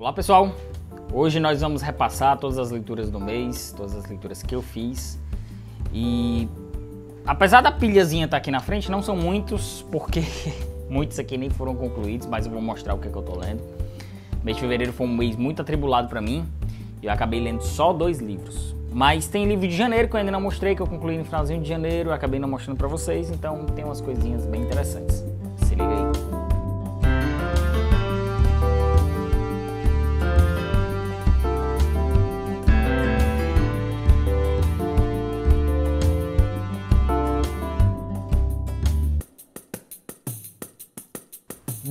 Olá pessoal, hoje nós vamos repassar todas as leituras do mês, todas as leituras que eu fiz e apesar da pilhazinha estar aqui na frente, não são muitos porque muitos aqui nem foram concluídos, mas eu vou mostrar o que, é que eu tô lendo. O mês de fevereiro foi um mês muito atribulado para mim e eu acabei lendo só dois livros. Mas tem livro de janeiro que eu ainda não mostrei, que eu concluí no finalzinho de janeiro, acabei não mostrando para vocês, então tem umas coisinhas bem interessantes. Se liga aí.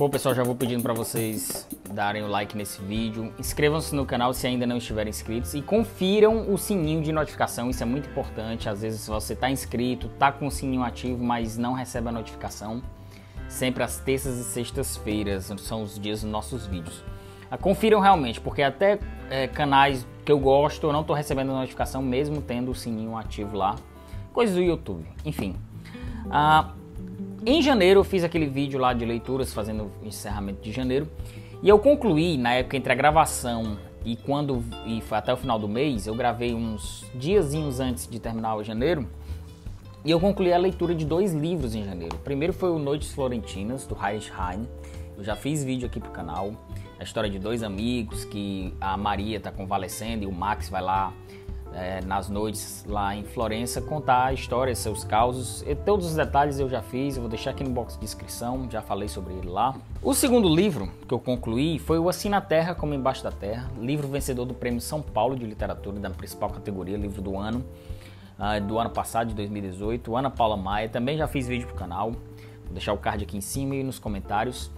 Bom pessoal, já vou pedindo para vocês darem o like nesse vídeo, inscrevam-se no canal se ainda não estiverem inscritos e confiram o sininho de notificação, isso é muito importante, às vezes você está inscrito, está com o sininho ativo, mas não recebe a notificação, sempre às terças e sextas-feiras são os dias dos nossos vídeos. Ah, confiram realmente, porque até é, canais que eu gosto eu não estou recebendo notificação mesmo tendo o sininho ativo lá, coisas do YouTube, enfim. Ah, em janeiro eu fiz aquele vídeo lá de leituras, fazendo o encerramento de janeiro. E eu concluí, na época entre a gravação e quando e até o final do mês, eu gravei uns diazinhos antes de terminar o janeiro. E eu concluí a leitura de dois livros em janeiro. O primeiro foi o Noites Florentinas, do Heinrich Heine. Eu já fiz vídeo aqui pro canal. A história de dois amigos que a Maria está convalescendo e o Max vai lá é, nas noites lá em Florença, contar a história, seus causos. E todos os detalhes eu já fiz, eu vou deixar aqui no box de descrição, já falei sobre ele lá. O segundo livro que eu concluí foi o Assim na Terra como Embaixo da Terra, livro vencedor do Prêmio São Paulo de Literatura, da principal categoria, livro do ano, uh, do ano passado, de 2018. Ana Paula Maia, também já fiz vídeo pro canal, vou deixar o card aqui em cima e nos comentários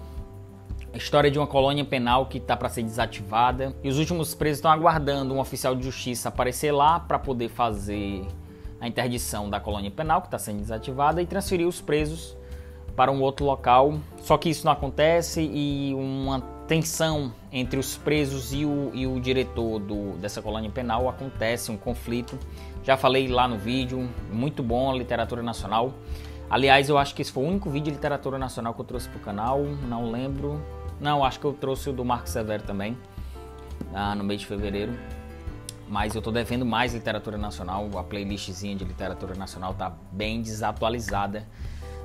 a história de uma colônia penal que está para ser desativada e os últimos presos estão aguardando um oficial de justiça aparecer lá para poder fazer a interdição da colônia penal que está sendo desativada e transferir os presos para um outro local. Só que isso não acontece e uma tensão entre os presos e o, e o diretor do, dessa colônia penal acontece, um conflito. Já falei lá no vídeo, muito bom a literatura nacional. Aliás, eu acho que esse foi o único vídeo de literatura nacional que eu trouxe para o canal, não lembro. Não, acho que eu trouxe o do Marco Severo também, ah, no mês de fevereiro. Mas eu estou devendo mais literatura nacional, a playlistzinha de literatura nacional está bem desatualizada.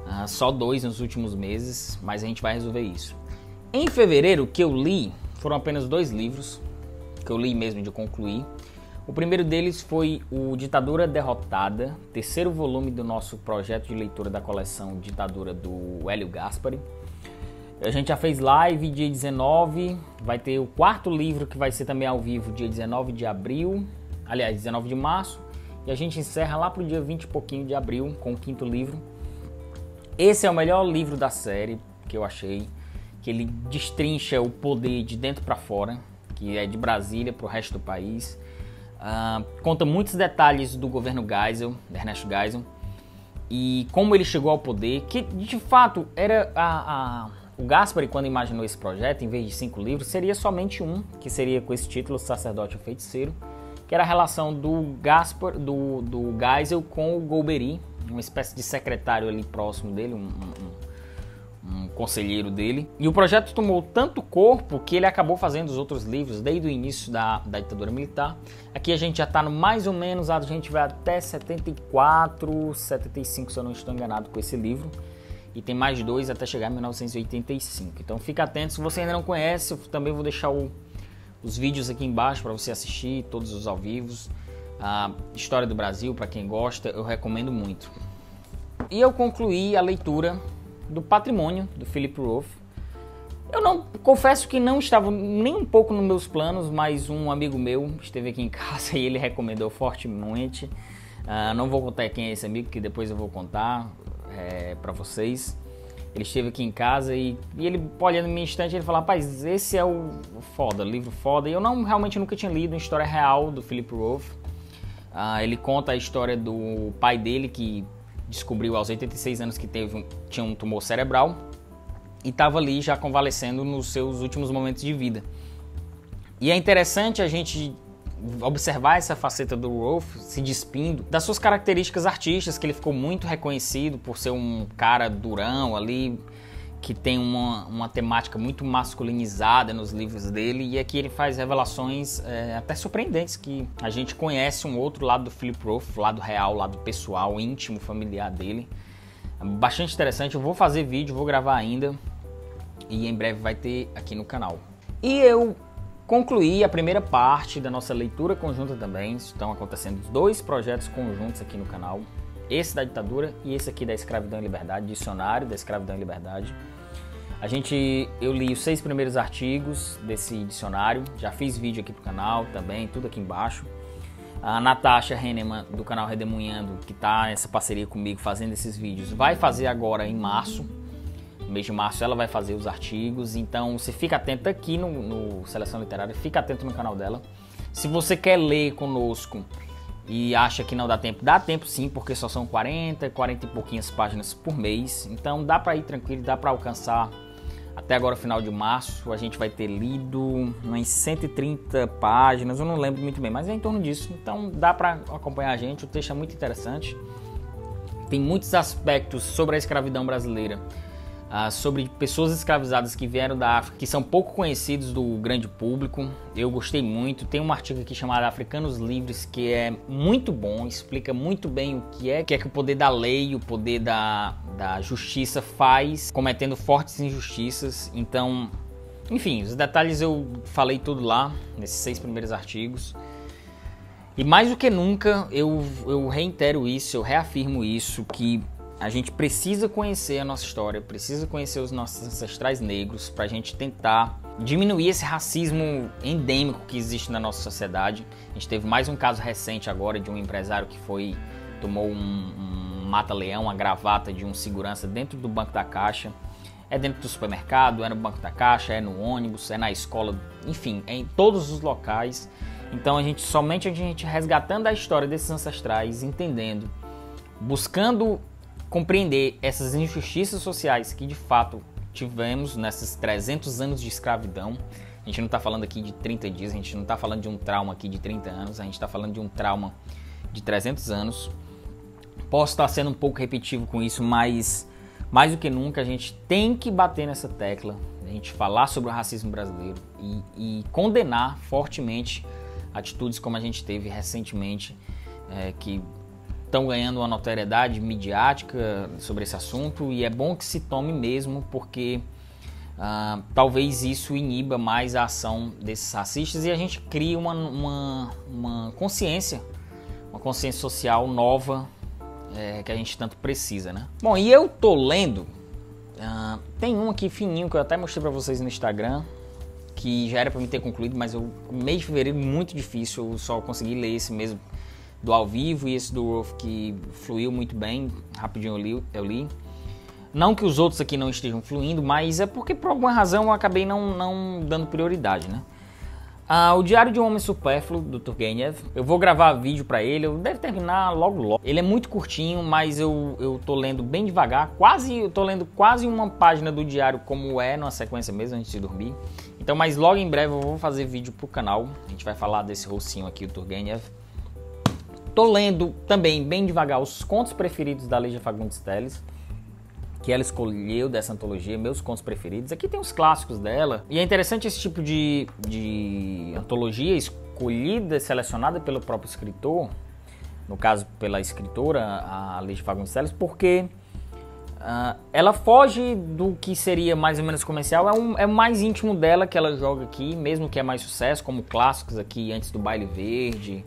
Ah, só dois nos últimos meses, mas a gente vai resolver isso. Em fevereiro, o que eu li foram apenas dois livros, que eu li mesmo de concluir. O primeiro deles foi o Ditadura Derrotada, terceiro volume do nosso projeto de leitura da coleção Ditadura do Hélio Gaspari. A gente já fez live dia 19, vai ter o quarto livro que vai ser também ao vivo dia 19 de abril, aliás, 19 de março, e a gente encerra lá pro dia 20 e pouquinho de abril com o quinto livro. Esse é o melhor livro da série que eu achei, que ele destrincha o poder de dentro para fora, que é de Brasília para o resto do país. Uh, conta muitos detalhes do governo Geisel, Ernesto Geisel, e como ele chegou ao poder, que de fato era a, a o Gaspari, quando imaginou esse projeto, em vez de cinco livros, seria somente um, que seria com esse título, Sacerdote ou Feiticeiro, que era a relação do Gaspar, do, do Geisel com o Golbery, uma espécie de secretário ali próximo dele, um, um, um, conselheiro dele. E o projeto tomou tanto corpo que ele acabou fazendo os outros livros desde o início da, da ditadura militar. Aqui a gente já está no mais ou menos, a gente vai até 74, 75, se eu não estou enganado, com esse livro e tem mais dois até chegar em 1985. Então fica atento, se você ainda não conhece, eu também vou deixar o, os vídeos aqui embaixo para você assistir, todos os ao vivos. A História do Brasil, para quem gosta, eu recomendo muito. E eu concluí a leitura do Patrimônio, do Philip Roth. Eu não confesso que não estava nem um pouco nos meus planos, mas um amigo meu esteve aqui em casa e ele recomendou fortemente. Uh, não vou contar quem é esse amigo, que depois eu vou contar é, para vocês. Ele esteve aqui em casa e, e ele, olhando minha estante, ele falou: Rapaz, esse é o foda, livro foda. E eu não realmente nunca tinha lido uma história real do Philip Roth. Ah, ele conta a história do pai dele que descobriu aos 86 anos que teve, tinha um tumor cerebral e estava ali já convalescendo nos seus últimos momentos de vida. E é interessante a gente observar essa faceta do Rolf se despindo das suas características artísticas, que ele ficou muito reconhecido por ser um cara durão ali, que tem uma, uma temática muito masculinizada nos livros dele, e aqui ele faz revelações é, até surpreendentes, que a gente conhece um outro lado do Philip Roth, lado real, lado pessoal, íntimo, familiar dele. Bastante interessante, eu vou fazer vídeo, vou gravar ainda, e em breve vai ter aqui no canal. E eu concluí a primeira parte da nossa leitura conjunta também, estão acontecendo dois projetos conjuntos aqui no canal, esse da ditadura e esse aqui da escravidão e liberdade, dicionário da escravidão e liberdade. A gente, eu li os seis primeiros artigos desse dicionário, já fiz vídeo aqui pro canal também, tudo aqui embaixo. A Natasha Henneman, do canal Redemunhando, que está nessa parceria comigo fazendo esses vídeos, vai fazer agora em março. No mês de março ela vai fazer os artigos, então você fica atento aqui no, no Seleção Literária, fica atento no canal dela. Se você quer ler conosco e acha que não dá tempo, dá tempo sim, porque só são 40, 40 e pouquinhas páginas por mês. Então dá para ir tranquilo, dá para alcançar até agora final de março. A gente vai ter lido umas 130 páginas, eu não lembro muito bem, mas é em torno disso. Então dá para acompanhar a gente, o texto é muito interessante. Tem muitos aspectos sobre a escravidão brasileira Uh, sobre pessoas escravizadas que vieram da África, que são pouco conhecidos do grande público. Eu gostei muito. Tem um artigo aqui chamado Africanos Livres que é muito bom, explica muito bem o que é, que é que o poder da lei, o poder da, da justiça faz, cometendo fortes injustiças. Então, enfim, os detalhes eu falei tudo lá nesses seis primeiros artigos. E mais do que nunca, eu, eu reitero isso, eu reafirmo isso, que a gente precisa conhecer a nossa história, precisa conhecer os nossos ancestrais negros para a gente tentar diminuir esse racismo endêmico que existe na nossa sociedade. A gente teve mais um caso recente agora de um empresário que foi tomou um, um mata-leão, uma gravata de um segurança dentro do banco da caixa. É dentro do supermercado, é no banco da caixa, é no ônibus, é na escola, enfim, é em todos os locais. Então a gente somente a gente resgatando a história desses ancestrais, entendendo, buscando compreender essas injustiças sociais que de fato tivemos nesses 300 anos de escravidão. A gente não está falando aqui de 30 dias, a gente não está falando de um trauma aqui de 30 anos, a gente está falando de um trauma de 300 anos. Posso estar sendo um pouco repetitivo com isso, mas mais do que nunca a gente tem que bater nessa tecla, a gente falar sobre o racismo brasileiro e, e condenar fortemente atitudes como a gente teve recentemente, é, que estão ganhando uma notoriedade midiática sobre esse assunto e é bom que se tome mesmo, porque uh, talvez isso iniba mais a ação desses racistas e a gente cria uma, uma, uma consciência, uma consciência social nova é, que a gente tanto precisa, né? Bom, e eu tô lendo, uh, tem um aqui fininho que eu até mostrei para vocês no Instagram, que já era para mim ter concluído, mas o mês de fevereiro muito difícil, eu só consegui ler esse mesmo do ao vivo e esse do Wolf que fluiu muito bem, rapidinho eu li, eu li. Não que os outros aqui não estejam fluindo, mas é porque por alguma razão eu acabei não, não dando prioridade, né? Ah, o Diário de um Homem Supérfluo, do Turgenev. Eu vou gravar vídeo para ele, eu deve terminar logo logo. Ele é muito curtinho, mas eu, eu tô lendo bem devagar, quase, eu tô lendo quase uma página do diário como é, numa sequência mesmo, antes de dormir. Então, mas logo em breve eu vou fazer vídeo pro canal. A gente vai falar desse rocinho aqui, o Turgenev. Tô lendo também bem devagar os contos preferidos da Lígia Fagundes Telles, que ela escolheu dessa antologia, meus contos preferidos. Aqui tem os clássicos dela. E é interessante esse tipo de, de antologia escolhida, selecionada pelo próprio escritor, no caso pela escritora, a Lígia Fagundes porque uh, ela foge do que seria mais ou menos comercial, é, um, é mais íntimo dela que ela joga aqui, mesmo que é mais sucesso, como clássicos aqui, Antes do Baile Verde,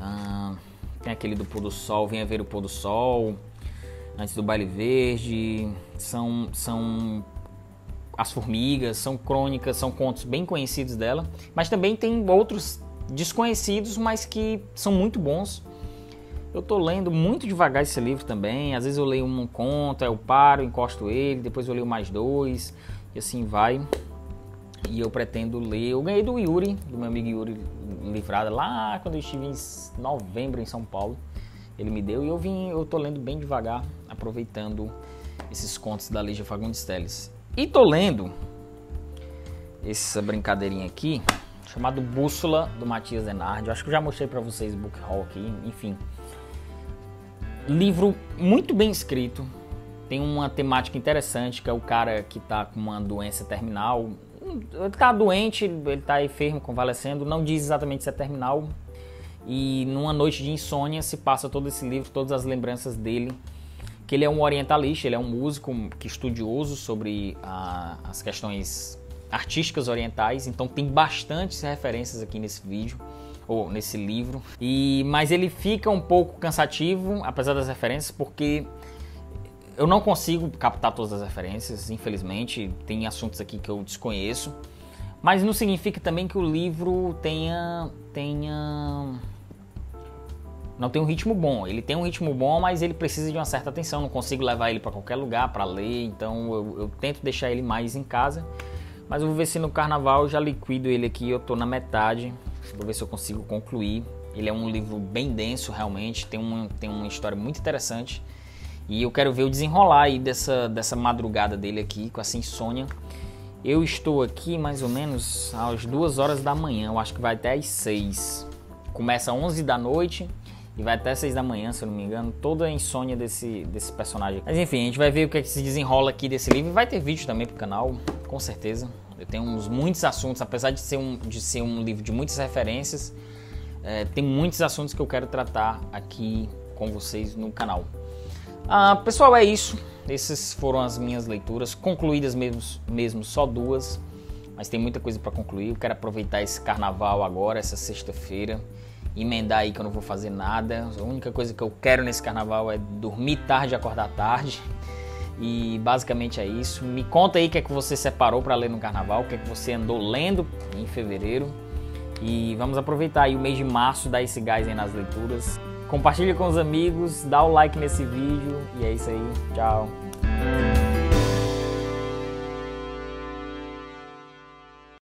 ah, tem aquele do pôr do sol, venha ver o pôr do sol, antes do baile verde. São, são as formigas, são crônicas, são contos bem conhecidos dela, mas também tem outros desconhecidos, mas que são muito bons. Eu tô lendo muito devagar esse livro também. Às vezes eu leio um conto, eu paro, encosto ele, depois eu leio mais dois, e assim vai. E eu pretendo ler. Eu ganhei do Yuri, do meu amigo Yuri Livrada, lá quando eu estive em novembro em São Paulo. Ele me deu e eu vim, eu tô lendo bem devagar, aproveitando esses contos da Lígia Fagundes Telles. E tô lendo essa brincadeirinha aqui, chamado Bússola do Matias Denardi. Eu acho que eu já mostrei para vocês o book haul aqui, enfim. Livro muito bem escrito, tem uma temática interessante que é o cara que está com uma doença terminal. Ele está doente, ele está enfermo, convalescendo, não diz exatamente se é terminal. E numa noite de insônia se passa todo esse livro, todas as lembranças dele. Que ele é um orientalista, ele é um músico que estudioso sobre a, as questões artísticas orientais, então tem bastantes referências aqui nesse vídeo ou nesse livro. E mas ele fica um pouco cansativo, apesar das referências, porque eu não consigo captar todas as referências, infelizmente. Tem assuntos aqui que eu desconheço. Mas não significa também que o livro tenha. tenha. Não tem um ritmo bom. Ele tem um ritmo bom, mas ele precisa de uma certa atenção. Não consigo levar ele para qualquer lugar para ler, então eu, eu, tento deixar ele mais em casa. Mas eu vou ver se no carnaval eu já liquido ele aqui. Eu tô na metade. Vou ver se eu consigo concluir. Ele é um livro bem denso, realmente. Tem uma, tem uma história muito interessante. E eu quero ver o desenrolar aí dessa, dessa madrugada dele aqui, com essa insônia. Eu estou aqui mais ou menos às duas horas da manhã, eu acho que vai até às 6. Começa às 11 da noite e vai até 6 da manhã, se eu não me engano. Toda a insônia desse, desse personagem. Mas enfim, a gente vai ver o que, é que se desenrola aqui desse livro. Vai ter vídeo também pro canal, com certeza. Eu tenho uns muitos assuntos, apesar de ser um, de ser um livro de muitas referências, é, tem muitos assuntos que eu quero tratar aqui com vocês no canal. Ah, pessoal, é isso. Essas foram as minhas leituras, concluídas mesmo, mesmo só duas, mas tem muita coisa para concluir. Eu quero aproveitar esse carnaval agora, essa sexta-feira, emendar aí que eu não vou fazer nada. A única coisa que eu quero nesse carnaval é dormir tarde e acordar tarde. E basicamente é isso. Me conta aí o que é que você separou para ler no carnaval, o que é que você andou lendo em fevereiro. E vamos aproveitar aí o mês de março, dar esse gás aí nas leituras. Compartilha com os amigos, dá o like nesse vídeo e é isso aí. Tchau.